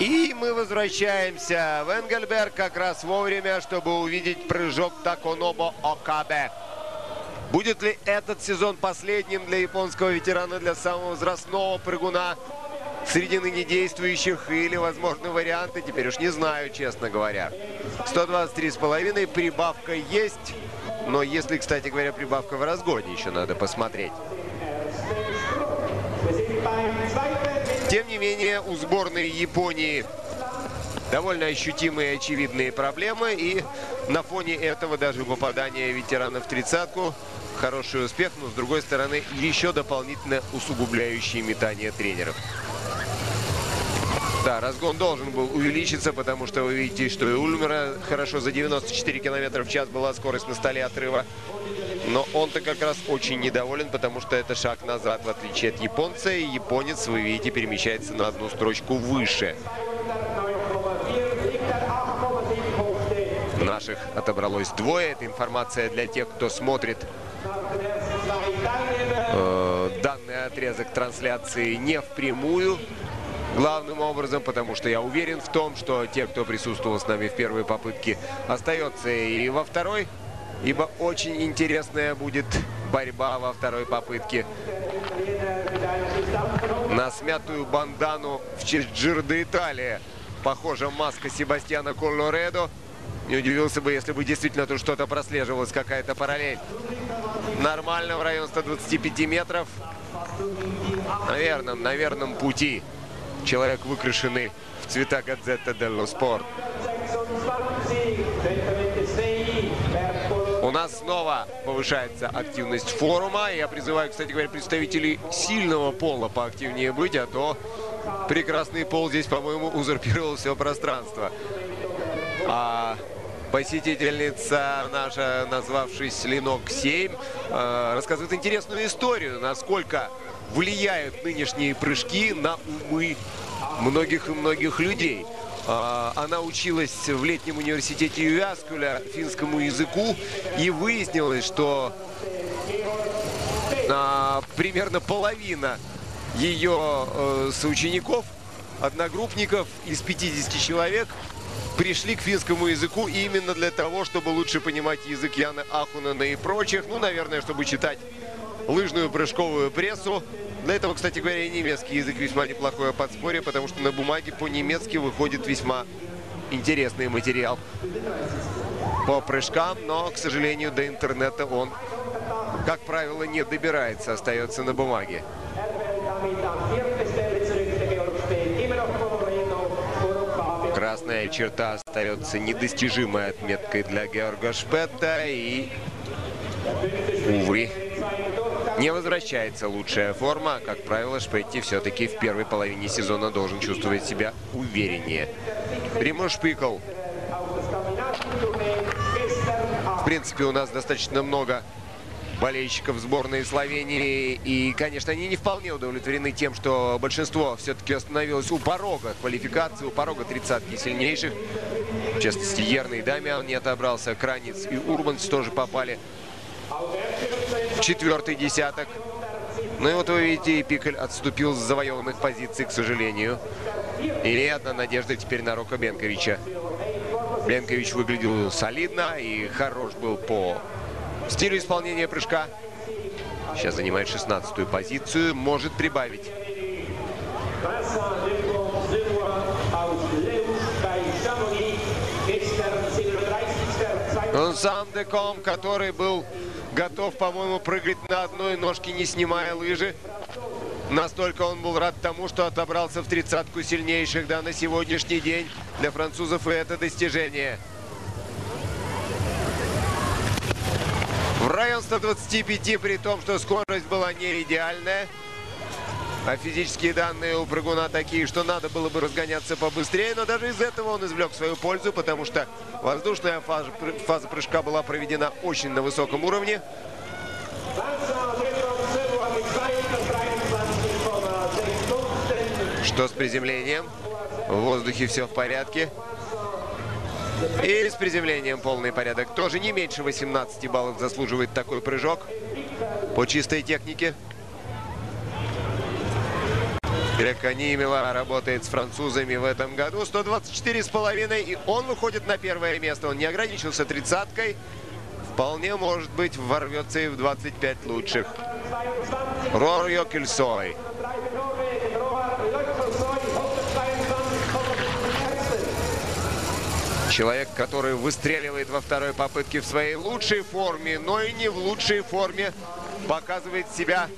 И мы возвращаемся в Энгельберг как раз вовремя, чтобы увидеть прыжок Таконобо Окабе. Будет ли этот сезон последним для японского ветерана, для самого возрастного прыгуна среди ныне действующих или, возможно, варианты, теперь уж не знаю, честно говоря. 123,5, прибавка есть, но если, кстати говоря, прибавка в разгоне, еще надо посмотреть. Тем не менее, у сборной Японии довольно ощутимые очевидные проблемы. И на фоне этого даже попадание ветеранов в тридцатку хороший успех, но с другой стороны еще дополнительно усугубляющие метание тренеров. Да, разгон должен был увеличиться, потому что вы видите, что и Ульмера хорошо за 94 км в час была скорость на столе отрыва. Но он-то как раз очень недоволен, потому что это шаг назад, в отличие от японца. И японец, вы видите, перемещается на одну строчку выше. Наших отобралось двое. Это информация для тех, кто смотрит э, данный отрезок трансляции не впрямую. Главным образом, потому что я уверен в том, что те, кто присутствовал с нами в первой попытке, остается и во второй ибо очень интересная будет борьба во второй попытке. На смятую бандану в честь Джирда Италия. Похожа маска Себастьяна Коллоредо. Не удивился бы, если бы действительно тут что-то прослеживалось, какая-то параллель. Нормально в район 125 метров. На верном, на верном пути. Человек выкрашенный в цвета Гадзетта Делло Спорт. Нас снова повышается активность форума. Я призываю, кстати говоря, представителей сильного пола поактивнее быть, а то прекрасный пол здесь, по-моему, узурпировал все пространство. А посетительница наша, назвавшись Ленок-7, э, рассказывает интересную историю, насколько влияют нынешние прыжки на умы многих и многих людей. А, она училась в летнем университете Юяскуля финскому языку и выяснилось, что а, примерно половина ее э, соучеников, одногруппников из 50 человек пришли к финскому языку именно для того, чтобы лучше понимать язык Яна Ахунена и прочих. Ну, наверное, чтобы читать лыжную прыжковую прессу. Для этого, кстати говоря, немецкий язык весьма неплохое подспорье, потому что на бумаге по-немецки выходит весьма интересный материал по прыжкам, но, к сожалению, до интернета он, как правило, не добирается, остается на бумаге. Красная черта остается недостижимой отметкой для Георга Шпетта и, увы, не возвращается лучшая форма. Как правило, Шпетти все-таки в первой половине сезона должен чувствовать себя увереннее. Римо Шпикл. В принципе, у нас достаточно много болельщиков сборной Словении. И, конечно, они не вполне удовлетворены тем, что большинство все-таки остановилось у порога квалификации, у порога тридцатки сильнейших. В частности, Ерный Дамиан не отобрался, Кранец и Урбанс тоже попали четвертый десяток. Ну и вот вы видите, Пикаль отступил с завоеванных позиций, к сожалению. И одна надежда теперь на Рока Бенковича. Бенкович выглядел солидно и хорош был по стилю исполнения прыжка. Сейчас занимает 16 позицию, может прибавить. Сам Деком, который был готов, по-моему, прыгать на одной ножке, не снимая лыжи. Настолько он был рад тому, что отобрался в тридцатку сильнейших да, на сегодняшний день. Для французов это достижение. В район 125, при том, что скорость была не идеальная. А физические данные у прыгуна такие, что надо было бы разгоняться побыстрее. Но даже из этого он извлек свою пользу, потому что воздушная фаза, фаза прыжка была проведена очень на высоком уровне. Что с приземлением? В воздухе все в порядке. И с приземлением полный порядок. Тоже не меньше 18 баллов заслуживает такой прыжок по чистой технике. Грека Нимела работает с французами в этом году. 124,5 и он выходит на первое место. Он не ограничился тридцаткой. Вполне, может быть, ворвется и в 25 лучших. Рорьо Кельсой. Человек, который выстреливает во второй попытке в своей лучшей форме, но и не в лучшей форме, показывает себя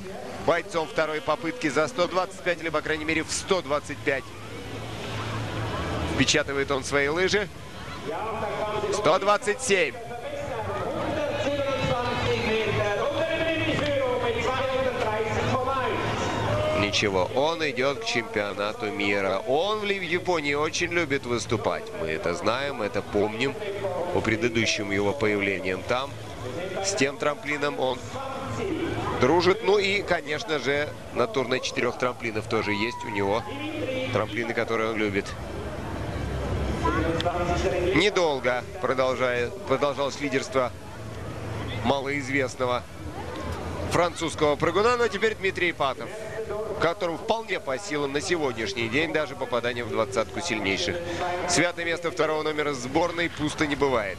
бойцом второй попытки за 125, или, по крайней мере, в 125. Впечатывает он свои лыжи. 127. Ничего, он идет к чемпионату мира. Он в Японии очень любит выступать. Мы это знаем, это помним по предыдущим его появлениям там. С тем трамплином он дружит. Ну и, конечно же, на турне четырех трамплинов тоже есть у него трамплины, которые он любит. Недолго продолжает, продолжалось лидерство малоизвестного французского прыгуна. Но теперь Дмитрий Патов которому вполне по силам на сегодняшний день даже попадание в двадцатку сильнейших. Святое место второго номера сборной пусто не бывает.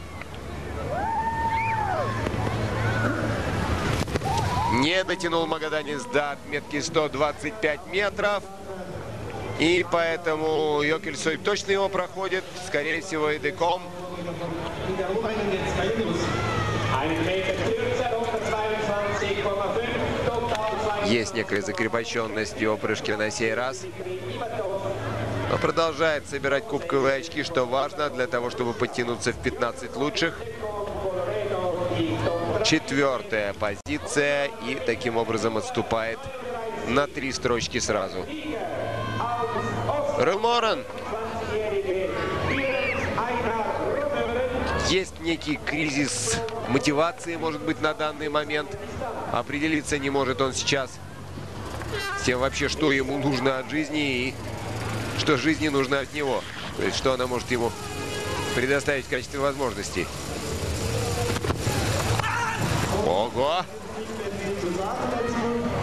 Не дотянул Магаданец до отметки 125 метров. И поэтому Йокельсой точно его проходит. Скорее всего, и Деком. Есть некая закрепощенность его прыжке на сей раз. Но продолжает собирать кубковые очки, что важно для того, чтобы подтянуться в 15 лучших. Четвертая позиция и таким образом отступает на три строчки сразу. Релморен. Есть некий кризис мотивации, может быть, на данный момент. Определиться не может он сейчас с тем вообще, что ему нужно от жизни и что жизни нужно от него. То есть, что она может ему предоставить в качестве возможностей. Ого!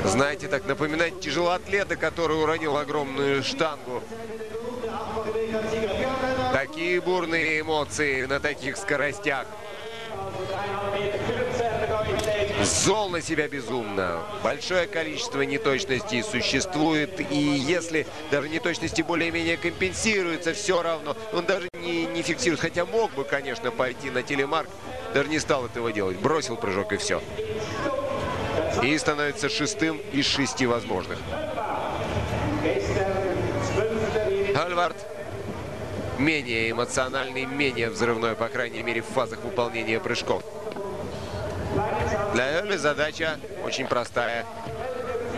Знаете, так напоминает тяжелоатлета, который уронил огромную штангу. Такие бурные эмоции на таких скоростях. Зол на себя безумно. Большое количество неточностей существует. И если даже неточности более-менее компенсируются, все равно он даже не, не фиксирует. Хотя мог бы, конечно, пойти на телемарк. Даже не стал этого делать. Бросил прыжок и все. И становится шестым из шести возможных. Альвард менее эмоциональный, менее взрывной, по крайней мере, в фазах выполнения прыжков. Для Эли задача очень простая.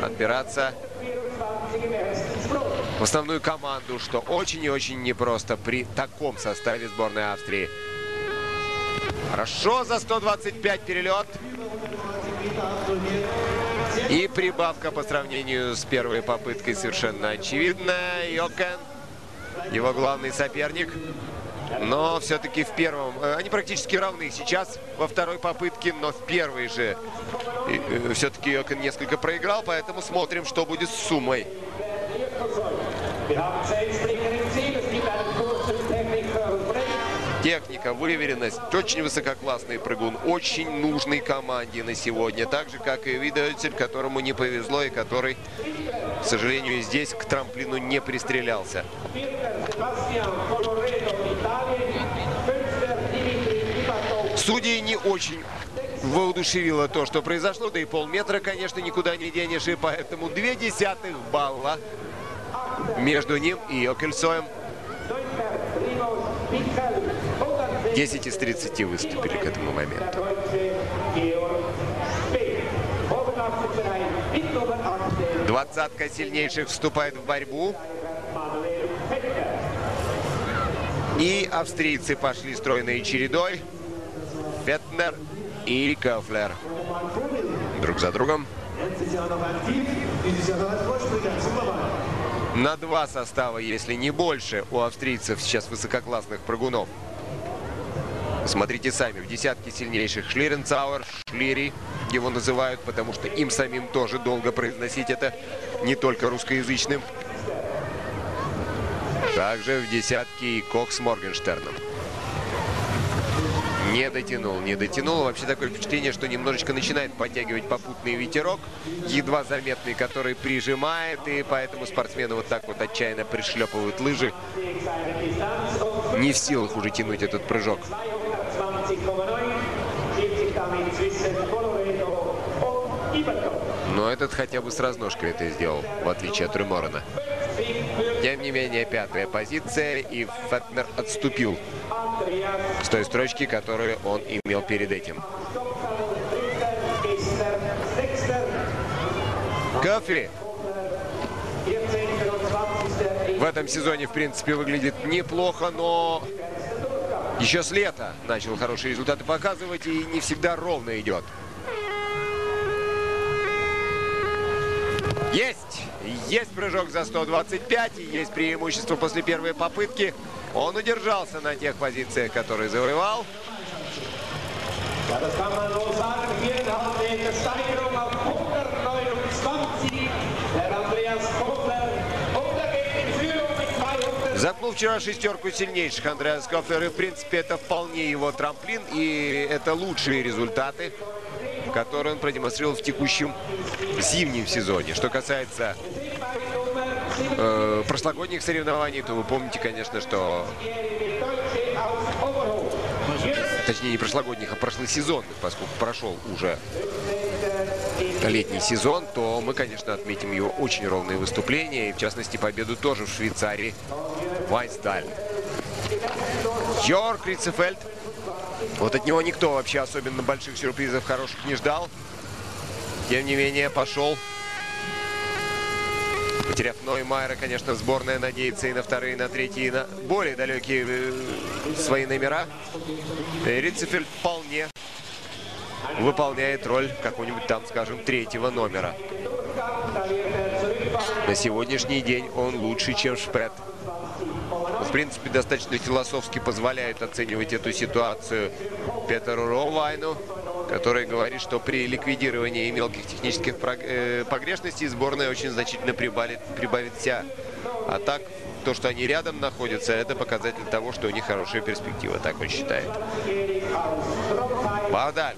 Отбираться в основную команду, что очень и очень непросто при таком составе сборной Австрии. Хорошо, за 125 перелет. И прибавка по сравнению с первой попыткой совершенно очевидна. Йокен, его главный соперник. Но все-таки в первом... Э, они практически равны сейчас во второй попытке, но в первой же э, все-таки Йокен несколько проиграл, поэтому смотрим, что будет с суммой. Техника, выверенность, очень высококлассный прыгун, очень нужный команде на сегодня. Так же, как и Видоэльцель, которому не повезло и который, к сожалению, здесь к трамплину не пристрелялся. Судьи не очень воодушевило то, что произошло. Да и полметра, конечно, никуда не денешь. И поэтому две десятых балла между ним и Йокельсоем. 10 из 30 выступили к этому моменту. Двадцатка сильнейших вступает в борьбу. И австрийцы пошли стройной чередой. Фетнер и Кауфлер. Друг за другом. На два состава, если не больше, у австрийцев сейчас высококлассных прыгунов. Смотрите сами, в десятке сильнейших Шлиренцауэр, Шлири его называют, потому что им самим тоже долго произносить это, не только русскоязычным. Также в десятке и Кох с Моргенштерном. Не дотянул, не дотянул. Вообще такое впечатление, что немножечко начинает подтягивать попутный ветерок, едва заметный, который прижимает, и поэтому спортсмены вот так вот отчаянно пришлепывают лыжи. Не в силах уже тянуть этот прыжок. Но этот хотя бы с разножкой это сделал, в отличие от Рюморена. Тем не менее, пятая позиция, и Фетнер отступил с той строчки, которую он имел перед этим. Кафри в этом сезоне, в принципе, выглядит неплохо, но еще с лета начал хорошие результаты показывать и не всегда ровно идет. Есть! Есть прыжок за 125, и есть преимущество после первой попытки. Он удержался на тех позициях, которые завоевал. Запнул вчера шестерку сильнейших Андреас Кофлер. И, в принципе, это вполне его трамплин. И это лучшие результаты который он продемонстрировал в текущем зимнем сезоне. Что касается э, прошлогодних соревнований, то вы помните, конечно, что... Точнее, не прошлогодних, а прошлосезонных, поскольку прошел уже летний сезон, то мы, конечно, отметим его очень ровные выступления. И, в частности, победу тоже в Швейцарии. Вайсдаль. Йорк Рицефельд вот от него никто вообще особенно больших сюрпризов хороших не ждал. Тем не менее, пошел. Потеряв Ноймайера, конечно, сборная надеется и на вторые, и на третьи, и на более далекие э, свои номера. Рицефельд вполне выполняет роль какого-нибудь там, скажем, третьего номера. На сегодняшний день он лучше, чем Шпред в принципе, достаточно философски позволяет оценивать эту ситуацию Петеру Роувайну, который говорит, что при ликвидировании мелких технических э, погрешностей сборная очень значительно прибавит, прибавит вся. А так, то, что они рядом находятся, это показатель того, что у них хорошая перспектива, так он считает. Бавдаль.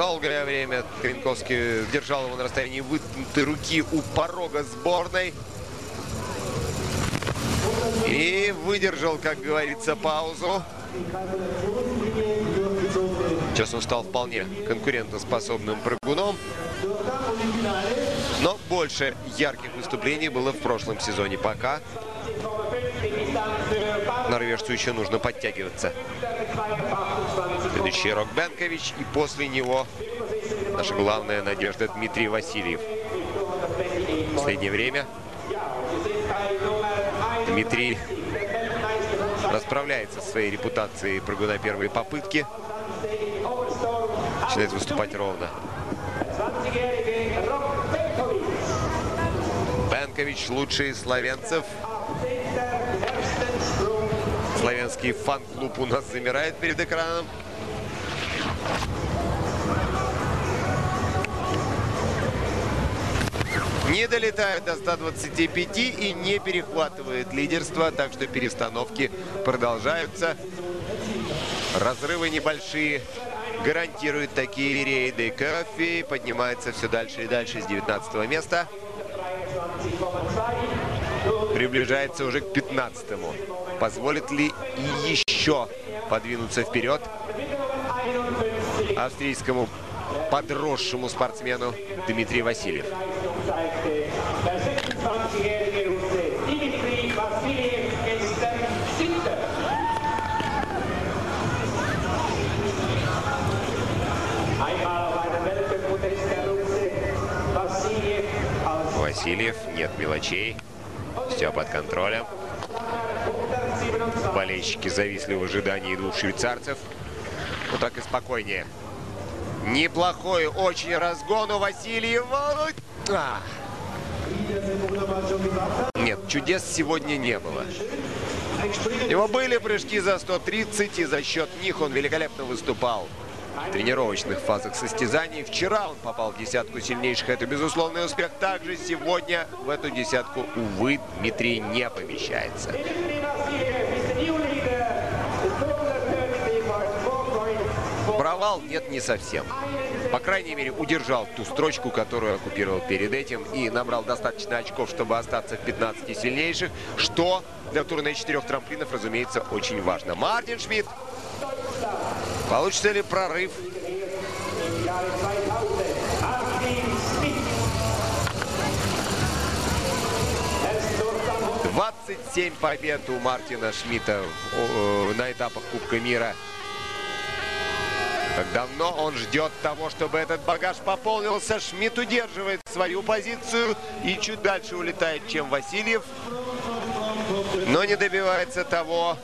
Долгое время Кринковский держал его на расстоянии вытянутой руки у порога сборной. И выдержал, как говорится, паузу. Сейчас он стал вполне конкурентоспособным прыгуном. Но больше ярких выступлений было в прошлом сезоне. Пока норвежцу еще нужно подтягиваться. Следующий Рок Бенкович. И после него наша главная надежда Дмитрий Васильев. В последнее время Дмитрий расправляется со своей репутацией прыгуна первой попытки. Начинает выступать ровно. Бенкович лучший славянцев. Славянский фан-клуб у нас замирает перед экраном. Не долетает до 125 и не перехватывает лидерство, так что перестановки продолжаются. Разрывы небольшие гарантируют такие рейды. Кофе поднимается все дальше и дальше с 19 места. Приближается уже к 15 -му. Позволит ли еще подвинуться вперед австрийскому подросшему спортсмену Дмитрий Васильев. Васильев, нет мелочей, все под контролем. Болельщики зависли в ожидании двух швейцарцев. Вот так и спокойнее. Неплохой очень разгон у Васильева. А. Нет, чудес сегодня не было. У него были прыжки за 130, и за счет них он великолепно выступал. в тренировочных фазах состязаний. Вчера он попал в десятку сильнейших. Это безусловный успех. Также сегодня в эту десятку, увы, Дмитрий не помещается. Провал нет не совсем. По крайней мере, удержал ту строчку, которую оккупировал перед этим. И набрал достаточно очков, чтобы остаться в 15 сильнейших. Что для турне четырех трамплинов, разумеется, очень важно. Мартин Шмидт. Получится ли прорыв? Двадцать семь побед у Мартина Шмидта на этапах Кубка мира. Как давно он ждет того, чтобы этот багаж пополнился. Шмидт удерживает свою позицию и чуть дальше улетает, чем Васильев. Но не добивается того,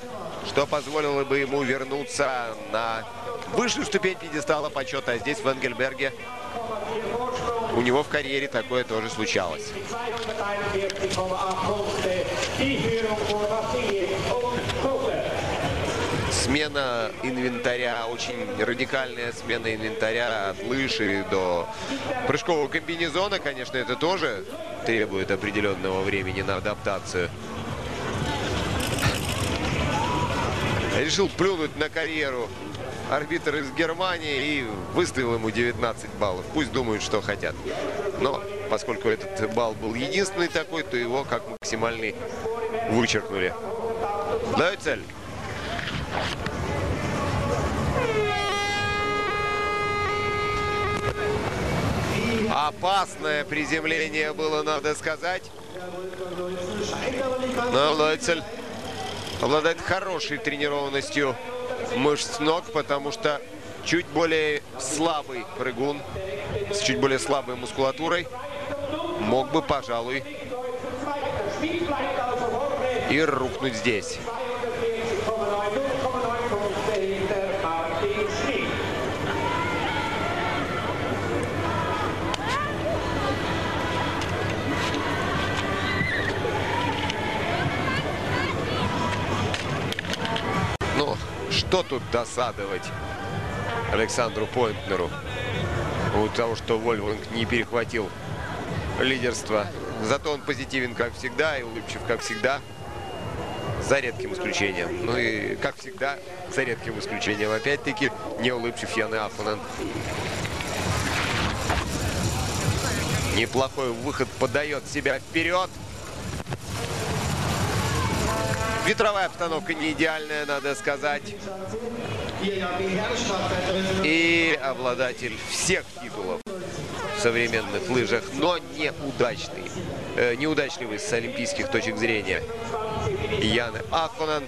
что позволило бы ему вернуться на высшую ступень пьедестала почета. А здесь в Энгельберге у него в карьере такое тоже случалось. Смена инвентаря, очень радикальная смена инвентаря от лыжи до прыжкового комбинезона, конечно, это тоже требует определенного времени на адаптацию. решил плюнуть на карьеру арбитр из Германии и выставил ему 19 баллов. Пусть думают, что хотят. Но поскольку этот балл был единственный такой, то его как максимальный вычеркнули. Даю цель. Опасное приземление было, надо сказать. Но Лойцель обладает хорошей тренированностью мышц ног, потому что чуть более слабый прыгун с чуть более слабой мускулатурой мог бы, пожалуй, и рухнуть здесь. Что тут досадовать Александру Пойнтнеру? У того, что Вольвинг не перехватил лидерство. Зато он позитивен, как всегда, и улыбчив, как всегда. За редким исключением. Ну и, как всегда, за редким исключением. Опять-таки, не улыбчив Ян Афонен. Неплохой выход подает себя вперед. Ветровая обстановка не идеальная, надо сказать. И обладатель всех титулов в современных лыжах, но неудачный. Э, неудачливый с олимпийских точек зрения. Ян Ахонен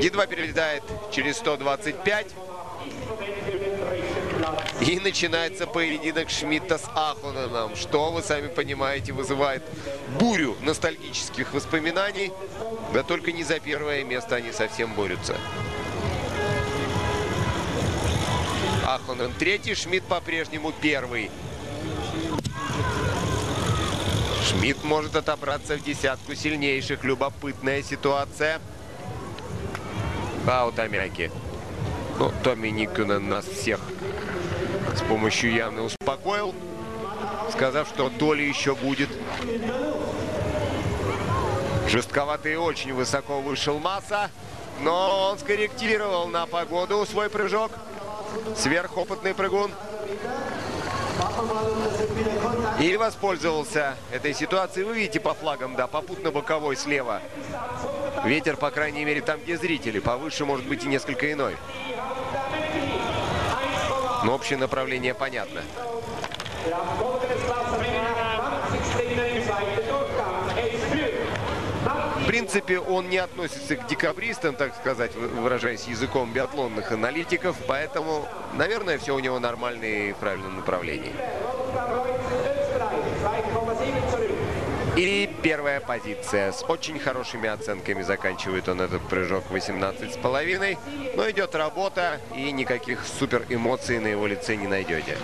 едва перелетает через 125. И начинается поединок Шмидта с Ахуненом, что, вы сами понимаете, вызывает бурю ностальгических воспоминаний. Да только не за первое место они совсем борются. Ахунен третий, Шмидт по-прежнему первый. Шмидт может отобраться в десятку сильнейших. Любопытная ситуация. Аутамяки. Ну, Томми Никкунен нас всех с помощью Яны успокоил, сказав, что доля еще будет. Жестковатый очень высоко вышел Масса, но он скорректировал на погоду свой прыжок. Сверхопытный прыгун. И воспользовался этой ситуацией. Вы видите по флагам, да, попутно-боковой слева. Ветер, по крайней мере, там, где зрители. Повыше, может быть, и несколько иной. Но общее направление понятно. В принципе, он не относится к декабристам, так сказать, выражаясь языком биатлонных аналитиков, поэтому, наверное, все у него нормально и в правильном направлении. И первая позиция. С очень хорошими оценками заканчивает он этот прыжок 18,5. Но идет работа, и никаких супер эмоций на его лице не найдете.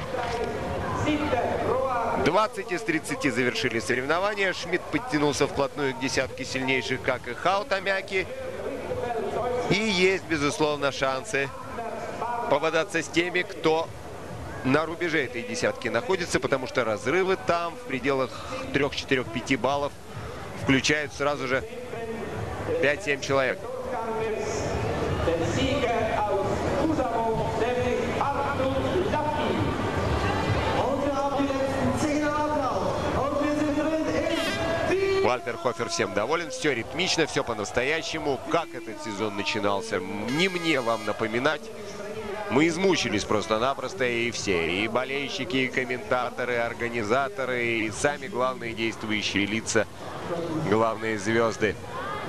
20 из 30 завершили соревнования. Шмидт подтянулся вплотную к десятке сильнейших, как и Хаутамяки. И есть, безусловно, шансы пободаться с теми, кто на рубеже этой десятки находится, потому что разрывы там в пределах 3-4-5 баллов включают сразу же 5-7 человек. Вальтер Хофер всем доволен. Все ритмично, все по-настоящему. Как этот сезон начинался, не мне вам напоминать. Мы измучились просто-напросто и все. И болельщики, и комментаторы, и организаторы, и сами главные действующие лица, главные звезды.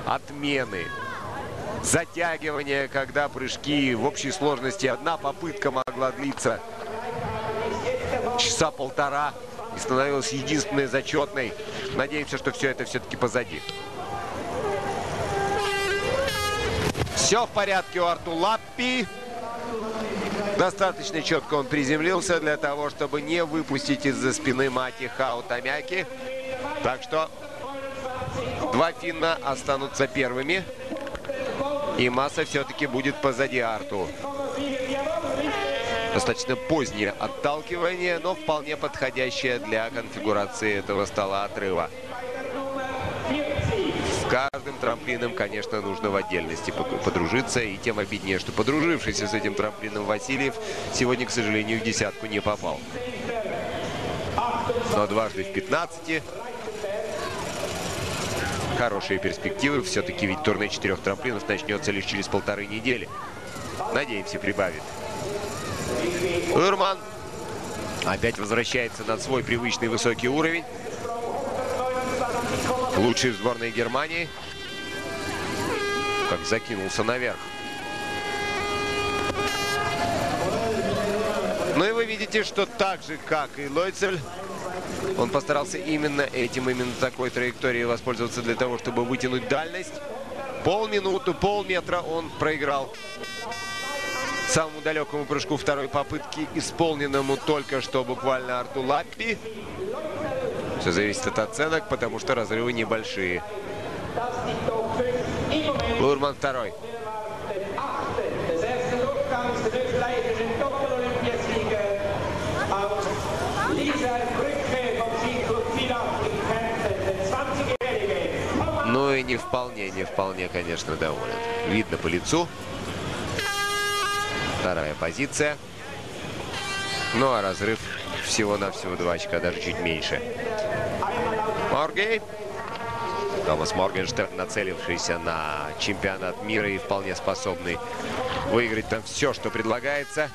Отмены, затягивание, когда прыжки в общей сложности одна попытка могла длиться часа полтора и становилась единственной зачетной. Надеемся, что все это все-таки позади. Все в порядке у Арту Лаппи. Достаточно четко он приземлился для того, чтобы не выпустить из-за спины Мати Хаутамяки. Так что два финна останутся первыми. И масса все-таки будет позади Арту. Достаточно позднее отталкивание, но вполне подходящее для конфигурации этого стола отрыва. Каждым трамплином, конечно, нужно в отдельности подружиться. И тем обиднее, что подружившийся с этим трамплином Васильев сегодня, к сожалению, в десятку не попал. Но дважды в 15 хорошие перспективы. Все-таки ведь турне четырех трамплинов начнется лишь через полторы недели. Надеемся, прибавит. Урман опять возвращается на свой привычный высокий уровень. Лучший в сборной Германии. Как закинулся наверх. Ну и вы видите, что так же, как и Лойцель, он постарался именно этим, именно такой траекторией воспользоваться для того, чтобы вытянуть дальность. Полминуты, полметра он проиграл самому далекому прыжку второй попытки, исполненному только что буквально Арту Лаппи. Все зависит от оценок, потому что разрывы небольшие. Лурман второй. Ну и не вполне, не вполне, конечно, доволен. Видно по лицу. Вторая позиция. Ну а разрыв всего-навсего 2 очка, даже чуть меньше. Моргей. Томас Моргенштерн, нацелившийся на чемпионат мира и вполне способный выиграть там все, что предлагается.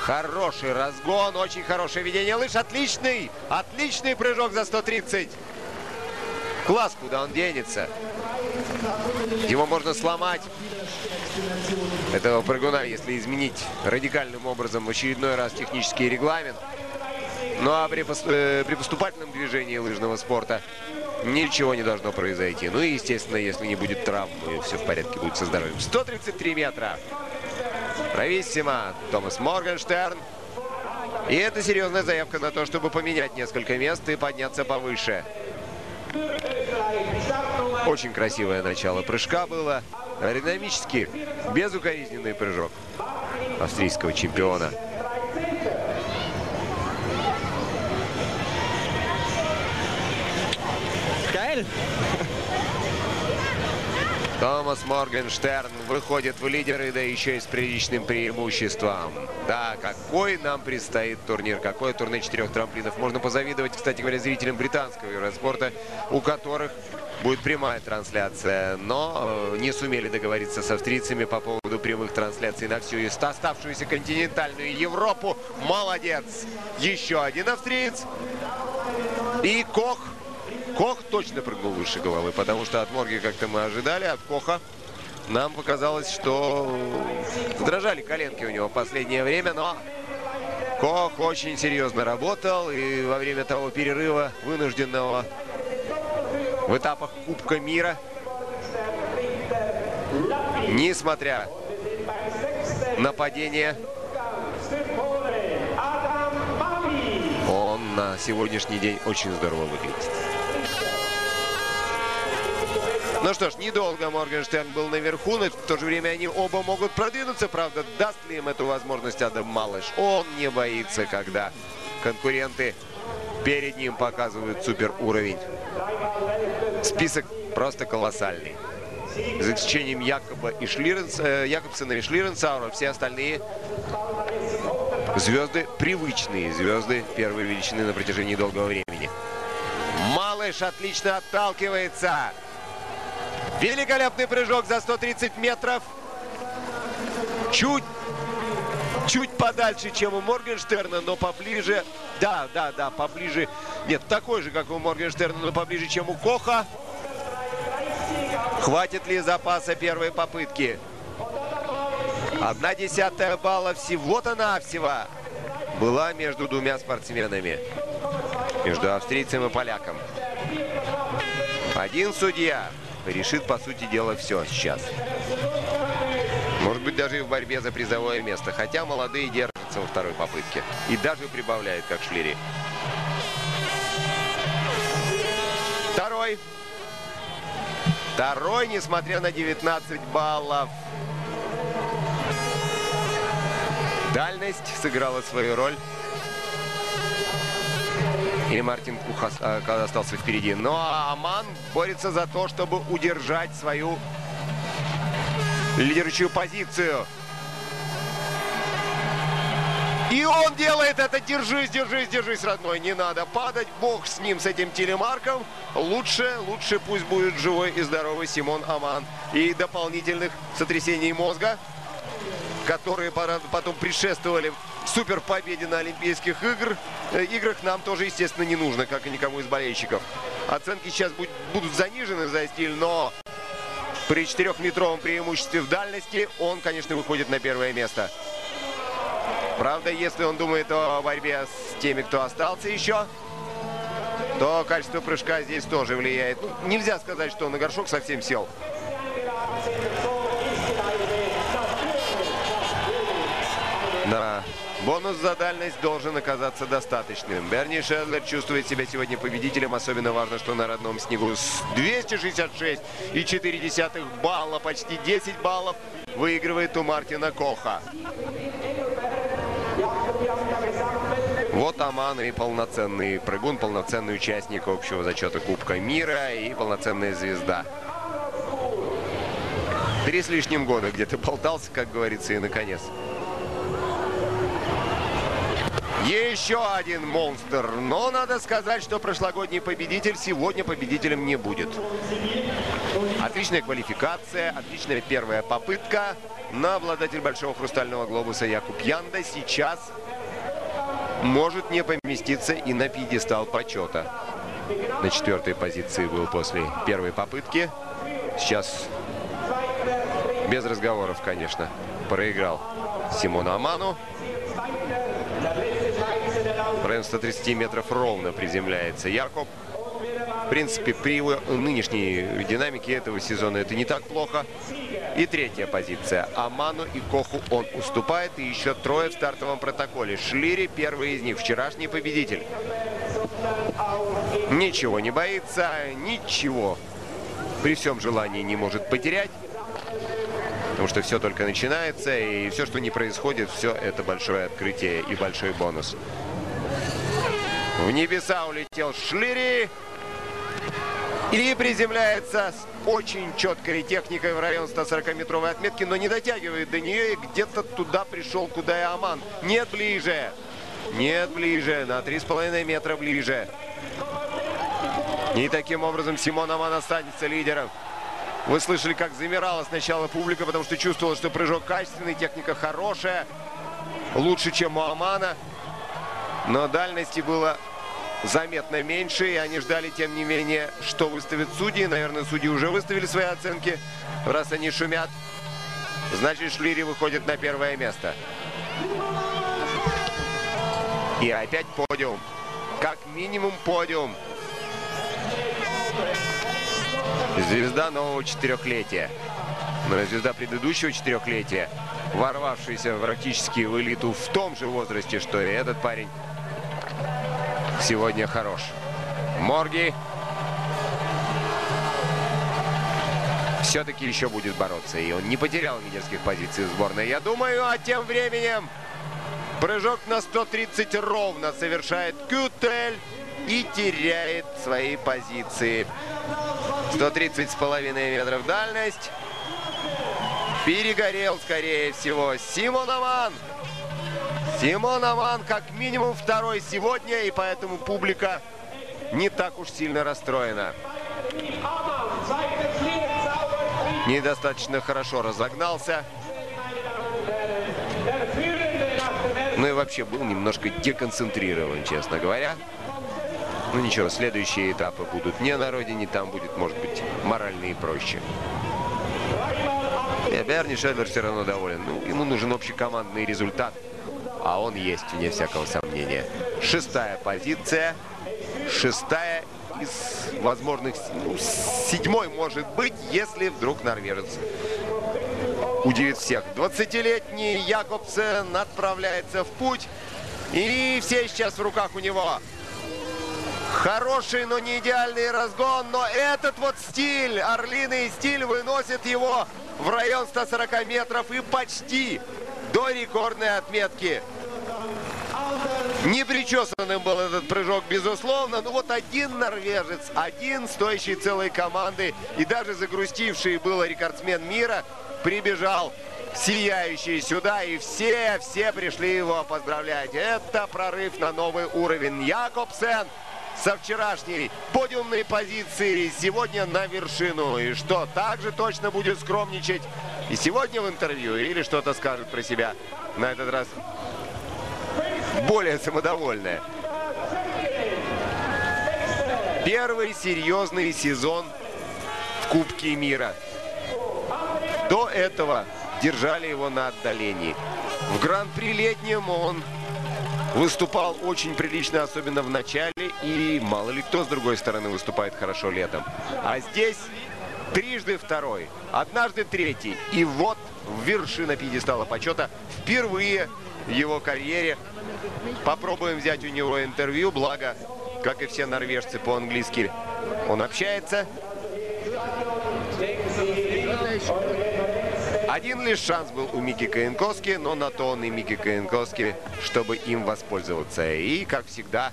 Хороший разгон, очень хорошее ведение лыж. Отличный, отличный прыжок за 130. Класс, куда он денется. Его можно сломать этого прыгуна, если изменить радикальным образом в очередной раз технический регламент. Ну а при, э, при поступательном движении лыжного спорта ничего не должно произойти. Ну и, естественно, если не будет травм, все в порядке будет со здоровьем. 133 метра. Брависсимо. Томас Моргенштерн. И это серьезная заявка на то, чтобы поменять несколько мест и подняться повыше. Очень красивое начало прыжка было. Аэродинамически безукоризненный прыжок австрийского чемпиона. Томас Моргенштерн выходит в лидеры, да еще и с приличным преимуществом. Да, какой нам предстоит турнир, какой турнир четырех трамплинов. Можно позавидовать, кстати говоря, зрителям британского Евроспорта, у которых будет прямая трансляция. Но э, не сумели договориться с австрийцами по поводу прямых трансляций на всю оставшуюся континентальную Европу. Молодец! Еще один австриец. И Кох Кох точно прыгнул выше головы, потому что от Морги как-то мы ожидали, от Коха нам показалось, что дрожали коленки у него в последнее время, но Кох очень серьезно работал и во время того перерыва вынужденного в этапах Кубка мира, несмотря на падение, он на сегодняшний день очень здорово выглядит. Ну что ж, недолго Моргенштерн был наверху, но в то же время они оба могут продвинуться. Правда, даст ли им эту возможность Адам Малыш? Он не боится, когда конкуренты перед ним показывают супер уровень. Список просто колоссальный. За исключением Якоба и Шлиренс, э, Якобсона и Шлиренсаура, все остальные звезды привычные, звезды первой величины на протяжении долгого времени. Малыш отлично отталкивается. Великолепный прыжок за 130 метров. Чуть, чуть подальше, чем у Моргенштерна, но поближе. Да, да, да, поближе. Нет, такой же, как у Моргенштерна, но поближе, чем у Коха. Хватит ли запаса первой попытки? Одна десятая балла всего-то навсего была между двумя спортсменами. Между австрийцем и поляком. Один судья решит, по сути дела, все сейчас. Может быть, даже и в борьбе за призовое место. Хотя молодые держатся во второй попытке. И даже прибавляют, как Шлири. Второй. Второй, несмотря на 19 баллов. Дальность сыграла свою роль. Или Мартин Кух а, остался впереди. Но Аман борется за то, чтобы удержать свою лидирующую позицию. И он делает это. Держись, держись, держись, родной. Не надо падать. Бог с ним, с этим телемарком. Лучше, лучше пусть будет живой и здоровый Симон Аман. И дополнительных сотрясений мозга, которые потом предшествовали супер победе на Олимпийских игр, э, играх нам тоже, естественно, не нужно, как и никому из болельщиков. Оценки сейчас будут занижены за стиль, но при четырехметровом преимуществе в дальности он, конечно, выходит на первое место. Правда, если он думает о борьбе с теми, кто остался еще, то качество прыжка здесь тоже влияет. Ну, нельзя сказать, что на горшок совсем сел. Да. Бонус за дальность должен оказаться достаточным. Берни Шедлер чувствует себя сегодня победителем. Особенно важно, что на родном снегу с 266 и 4 балла, почти 10 баллов, выигрывает у Мартина Коха. Вот Аман и полноценный прыгун, полноценный участник общего зачета Кубка мира и полноценная звезда. Три с лишним года где-то болтался, как говорится, и наконец. Еще один монстр. Но надо сказать, что прошлогодний победитель сегодня победителем не будет. Отличная квалификация, отличная первая попытка. На обладатель Большого Хрустального Глобуса Якуб Янда сейчас может не поместиться и на пьедестал почета. На четвертой позиции был после первой попытки. Сейчас без разговоров, конечно, проиграл Симону Аману. В районе 130 метров ровно приземляется Якоб. В принципе, при его нынешней динамике этого сезона это не так плохо. И третья позиция. Аману и Коху он уступает. И еще трое в стартовом протоколе. Шлири первый из них. Вчерашний победитель. Ничего не боится. Ничего. При всем желании не может потерять. Потому что все только начинается. И все, что не происходит, все это большое открытие и большой бонус. В небеса улетел Шлири. И приземляется с очень четкой техникой в район 140-метровой отметки, но не дотягивает до нее и где-то туда пришел, куда и Аман. Нет ближе. Нет ближе. На 3,5 метра ближе. И таким образом Симон Аман останется лидером. Вы слышали, как замирала сначала публика, потому что чувствовала, что прыжок качественный, техника хорошая. Лучше, чем у Амана. Но дальности было заметно меньше. И они ждали, тем не менее, что выставят судьи. Наверное, судьи уже выставили свои оценки. Раз они шумят, значит, Шлири выходит на первое место. И опять подиум. Как минимум подиум. Звезда нового четырехлетия. Но звезда предыдущего четырехлетия, ворвавшаяся практически в элиту в том же возрасте, что и этот парень, сегодня хорош. Морги. все-таки еще будет бороться. И он не потерял лидерских позиций в сборной. Я думаю, а тем временем прыжок на 130 ровно совершает Кютель и теряет свои позиции. 130 с половиной метров дальность. Перегорел, скорее всего, Симон Аман. Симон Аман как минимум второй сегодня, и поэтому публика не так уж сильно расстроена. Недостаточно хорошо разогнался. Ну и вообще был немножко деконцентрирован, честно говоря. Ну ничего, следующие этапы будут не на родине, там будет, может быть, морально и проще. И Берни Шедлер все равно доволен. Ну, ему нужен общекомандный результат. А он есть, вне всякого сомнения. Шестая позиция. Шестая из возможных... Ну, седьмой может быть, если вдруг норвежец удивит всех. 20-летний Якобсен отправляется в путь. И все сейчас в руках у него. Хороший, но не идеальный разгон. Но этот вот стиль, орлиный стиль, выносит его в район 140 метров и почти до рекордной отметки. Непричесанным был этот прыжок, безусловно. Но вот один норвежец, один стоящий целой команды и даже загрустивший был рекордсмен мира прибежал сияющий сюда, и все, все пришли его поздравлять. Это прорыв на новый уровень. Якобсен со вчерашней подиумной позиции сегодня на вершину. И что, также точно будет скромничать и сегодня в интервью, или что-то скажет про себя на этот раз более самодовольная. Первый серьезный сезон в Кубке мира. До этого держали его на отдалении. В Гран-при летнем он выступал очень прилично, особенно в начале. И мало ли кто с другой стороны выступает хорошо летом. А здесь трижды второй, однажды третий. И вот вершина пьедестала почета впервые в его карьере. Попробуем взять у него интервью, благо, как и все норвежцы по-английски, он общается. Один лишь шанс был у Мики Каенковски, но на то он и Мики Каенковски, чтобы им воспользоваться. И, как всегда,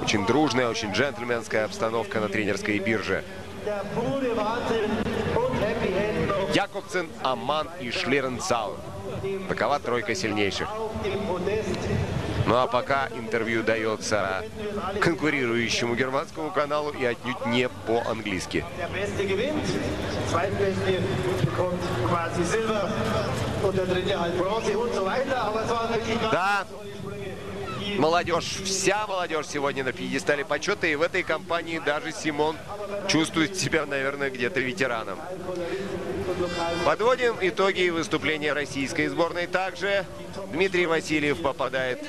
очень дружная, очень джентльменская обстановка на тренерской бирже. Якобсен, Аман и Шлеренцау. Такова тройка сильнейших. Ну а пока интервью дается конкурирующему германскому каналу и отнюдь не по-английски. Да, молодежь, вся молодежь сегодня на пьедестале почета. И в этой компании даже Симон чувствует себя, наверное, где-то ветераном. Подводим итоги выступления российской сборной. Также Дмитрий Васильев попадает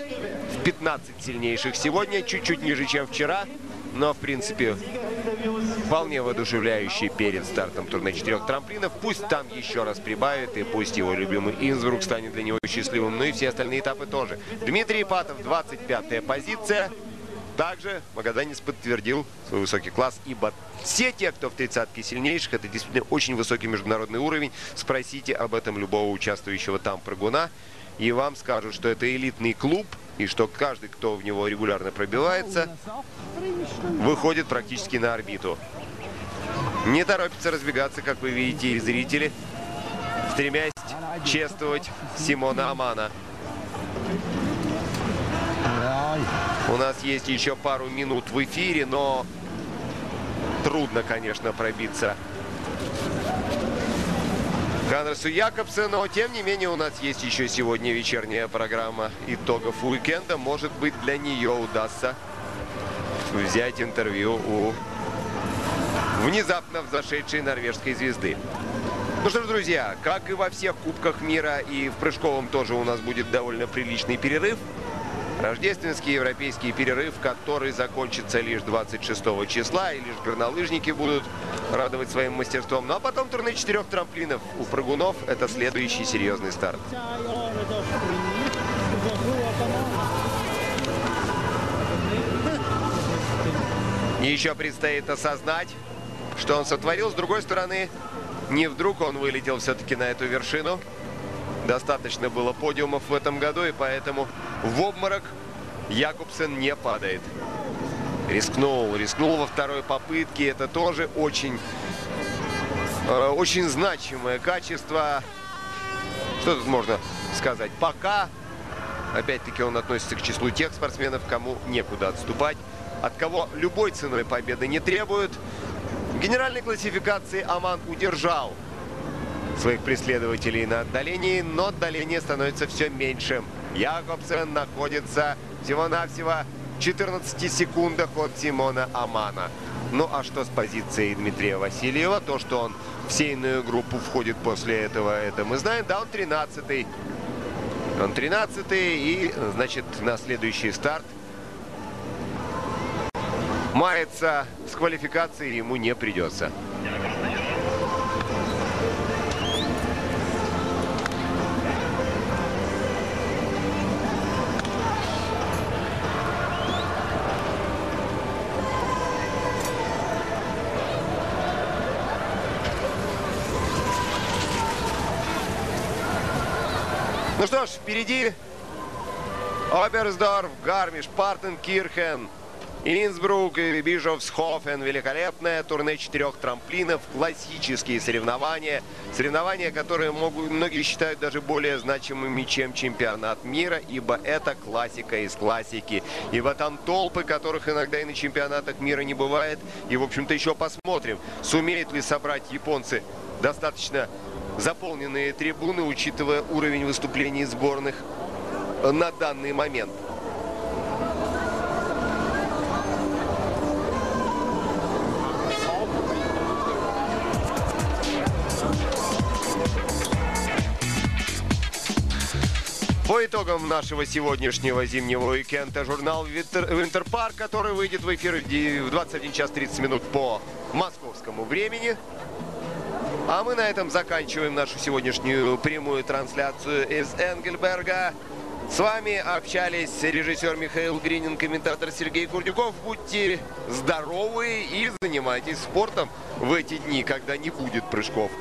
в 15 сильнейших сегодня, чуть-чуть ниже, чем вчера. Но, в принципе, вполне воодушевляющий перед стартом турне четырех трамплинов. Пусть там еще раз прибавит, и пусть его любимый Инсбрук станет для него счастливым. Ну и все остальные этапы тоже. Дмитрий Ипатов, 25-я позиция. Также Магаданец подтвердил свой высокий класс, ибо все те, кто в тридцатке сильнейших, это действительно очень высокий международный уровень. Спросите об этом любого участвующего там прыгуна, и вам скажут, что это элитный клуб, и что каждый, кто в него регулярно пробивается, выходит практически на орбиту. Не торопится разбегаться, как вы видите, и зрители, стремясь чествовать Симона Амана. У нас есть еще пару минут в эфире, но трудно, конечно, пробиться Ганнерсу Якобсену. Но, тем не менее, у нас есть еще сегодня вечерняя программа итогов уикенда. Может быть, для нее удастся взять интервью у внезапно взошедшей норвежской звезды. Ну что ж, друзья, как и во всех Кубках мира, и в прыжковом тоже у нас будет довольно приличный перерыв. Рождественский европейский перерыв, который закончится лишь 26 числа, и лишь горнолыжники будут радовать своим мастерством. Ну а потом турне четырех трамплинов у прыгунов. Это следующий серьезный старт. Еще предстоит осознать, что он сотворил. С другой стороны, Не вдруг он вылетел все-таки на эту вершину. Достаточно было подиумов в этом году, и поэтому в обморок Якубсен не падает. Рискнул, рискнул во второй попытке. Это тоже очень, э, очень значимое качество. Что тут можно сказать? Пока, опять-таки, он относится к числу тех спортсменов, кому некуда отступать. От кого любой ценой победы не требуют. В генеральной классификации Аман удержал своих преследователей на отдалении, но отдаление становится все меньшим. Якобсен находится всего-навсего 14 секундах от Симона Амана. Ну а что с позицией Дмитрия Васильева? То, что он в сейную группу входит после этого, это мы знаем. Да, он 13-й. Он 13-й и, значит, на следующий старт мается с квалификацией ему не придется. Что ж, впереди Оберсдорф, Гармиш, Партенкирхен, Инсбрук и Бишофсхофен. Великолепное турне четырех трамплинов, классические соревнования. Соревнования, которые могут, многие считают даже более значимыми, чем чемпионат мира, ибо это классика из классики. Ибо там толпы, которых иногда и на чемпионатах мира не бывает. И, в общем-то, еще посмотрим, сумеют ли собрать японцы достаточно заполненные трибуны, учитывая уровень выступлений сборных на данный момент. По итогам нашего сегодняшнего зимнего уикенда журнал Винтер Парк, который выйдет в эфир в 21 час 30 минут по московскому времени. А мы на этом заканчиваем нашу сегодняшнюю прямую трансляцию из Энгельберга. С вами общались режиссер Михаил Гринин, комментатор Сергей Курдюков. Будьте здоровы и занимайтесь спортом в эти дни, когда не будет прыжков.